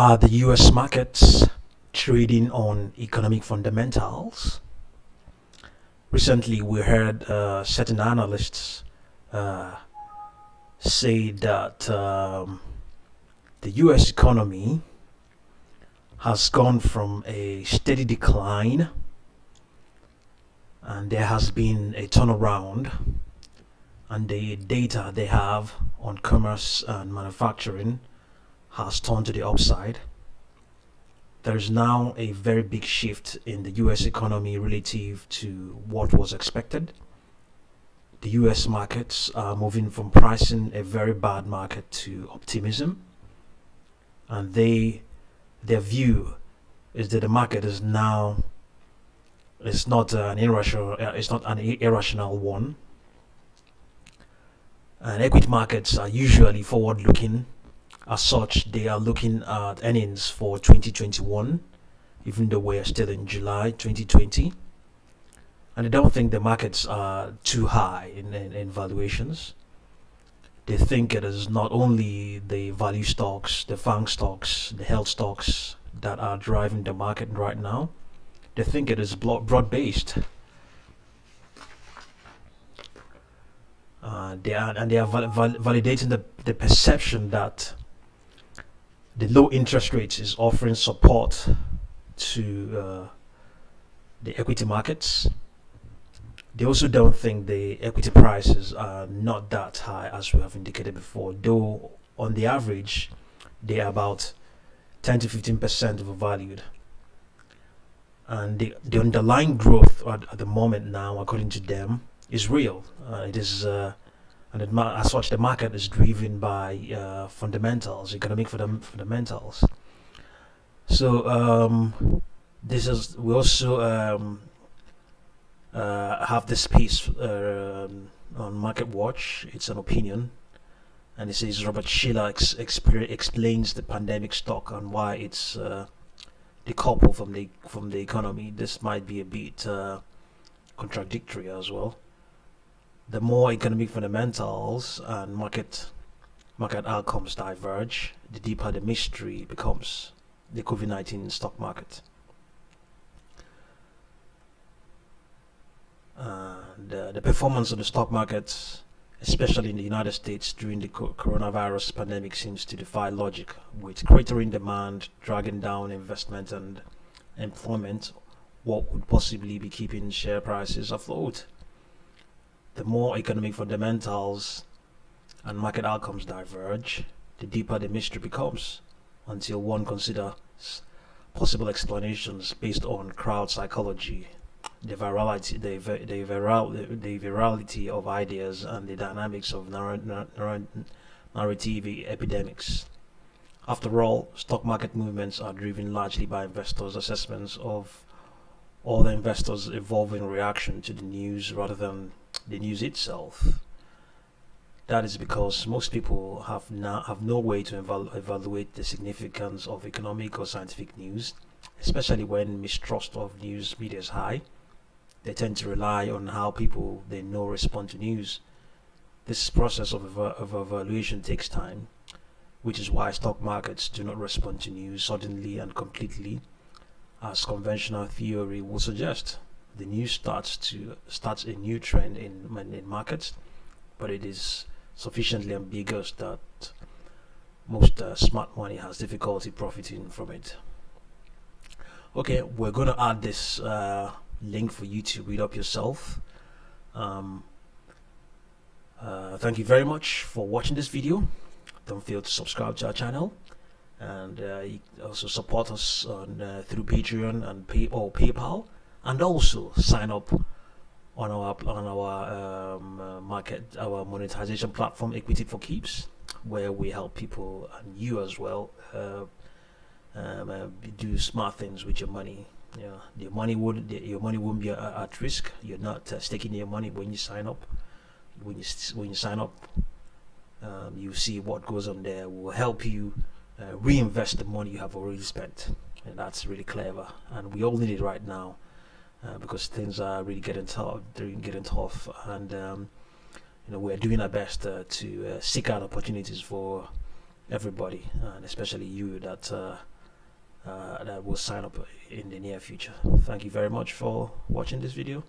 Are the US markets trading on economic fundamentals? Recently, we heard uh, certain analysts uh, say that um, the US economy has gone from a steady decline and there has been a turnaround and the data they have on commerce and manufacturing has turned to the upside. There's now a very big shift in the US economy relative to what was expected. The US markets are moving from pricing a very bad market to optimism. And they their view is that the market is now it's not an irrational uh, it's not an irrational one and equity markets are usually forward looking as such they are looking at earnings for 2021 even though we're still in July 2020 and I don't think the markets are too high in, in, in valuations. They think it is not only the value stocks the FANG stocks the health stocks that are driving the market right now. They think it is broad based uh, they are and they are val val validating the, the perception that the low interest rates is offering support to uh, the equity markets. They also don't think the equity prices are not that high as we have indicated before, though on the average they are about 10 to 15 percent overvalued. And the, the underlying growth at, at the moment now, according to them, is real. Uh, it is uh, and as such the market is driven by uh, fundamentals economic fundamentals. So um, this is we also um, uh, have this piece uh, on market watch. It's an opinion. And it says Robert Shiller ex explains the pandemic stock and why it's uh, decoupled from the from the economy. This might be a bit uh, contradictory as well the more economic fundamentals and market market outcomes diverge, the deeper the mystery becomes the COVID-19 stock market. Uh, the, the performance of the stock markets, especially in the United States during the coronavirus pandemic, seems to defy logic, with cratering demand dragging down investment and employment. What would possibly be keeping share prices afloat? The more economic fundamentals and market outcomes diverge, the deeper the mystery becomes until one considers possible explanations based on crowd psychology, the virality, the, the, the, virality of ideas, and the dynamics of narrative epidemics. After all, stock market movements are driven largely by investors' assessments of all the investors' evolving reaction to the news rather than the news itself. That is because most people have now have no way to evalu evaluate the significance of economic or scientific news, especially when mistrust of news media is high. They tend to rely on how people they know respond to news. This process of, of evaluation takes time, which is why stock markets do not respond to news suddenly and completely, as conventional theory would suggest the news starts to starts a new trend in in markets, but it is sufficiently ambiguous that most uh, smart money has difficulty profiting from it. Okay, we're going to add this uh, link for you to read up yourself. Um, uh, thank you very much for watching this video. Don't fail to subscribe to our channel and uh, also support us on uh, through Patreon and pay or PayPal and also sign up on our on our um, uh, market our monetization platform equity for keeps where we help people and you as well uh, um, uh, do smart things with your money. Yeah your money would your money won't be at risk. You're not uh, staking your money when you sign up. When you when you sign up um, you see what goes on there. Will help you uh, reinvest the money you have already spent. And that's really clever. And we all need it right now uh, because things are really getting tough, they're getting tough, and um, you know we're doing our best uh, to uh, seek out opportunities for everybody, and especially you that uh, that will sign up in the near future. Thank you very much for watching this video.